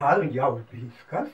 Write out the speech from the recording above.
Пар я убийскас